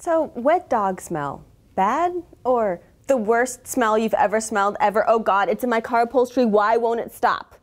So, wet dog smell, bad or the worst smell you've ever smelled ever? Oh God, it's in my car upholstery. Why won't it stop?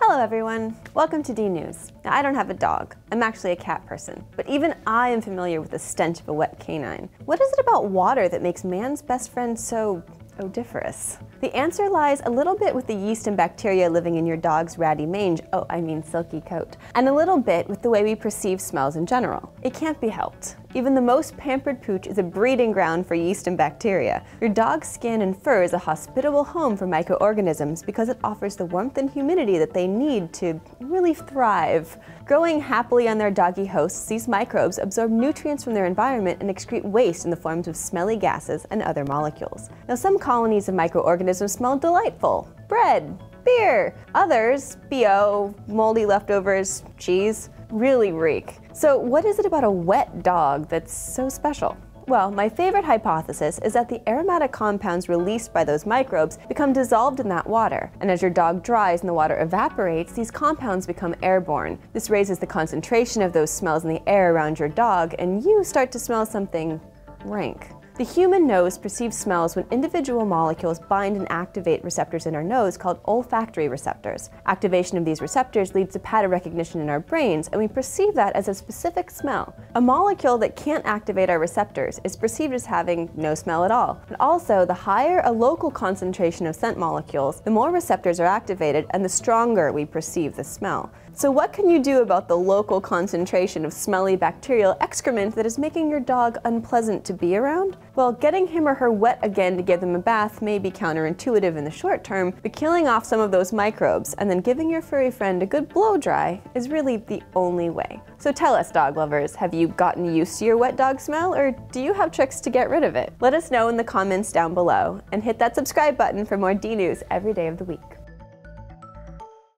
Hello everyone, welcome to D News. Now, I don't have a dog, I'm actually a cat person, but even I am familiar with the stench of a wet canine. What is it about water that makes man's best friend so odoriferous? The answer lies a little bit with the yeast and bacteria living in your dog's ratty mange, oh, I mean silky coat, and a little bit with the way we perceive smells in general. It can't be helped. Even the most pampered pooch is a breeding ground for yeast and bacteria. Your dog's skin and fur is a hospitable home for microorganisms because it offers the warmth and humidity that they need to really thrive. Growing happily on their doggy hosts, these microbes absorb nutrients from their environment and excrete waste in the forms of smelly gases and other molecules. Now, some colonies of microorganisms smell delightful. Bread, beer. Others, BO, moldy leftovers, cheese, really reek. So, what is it about a wet dog that's so special? Well, my favorite hypothesis is that the aromatic compounds released by those microbes become dissolved in that water. And as your dog dries and the water evaporates, these compounds become airborne. This raises the concentration of those smells in the air around your dog, and you start to smell something rank. The human nose perceives smells when individual molecules bind and activate receptors in our nose called olfactory receptors. Activation of these receptors leads to pattern recognition in our brains, and we perceive that as a specific smell. A molecule that can't activate our receptors is perceived as having no smell at all. And also, the higher a local concentration of scent molecules, the more receptors are activated and the stronger we perceive the smell. So what can you do about the local concentration of smelly bacterial excrement that is making your dog unpleasant to be around? Well, getting him or her wet again to give them a bath may be counterintuitive in the short term, but killing off some of those microbes and then giving your furry friend a good blow dry is really the only way. So tell us, dog lovers, have you gotten used to your wet dog smell or do you have tricks to get rid of it? Let us know in the comments down below and hit that subscribe button for more D News every day of the week.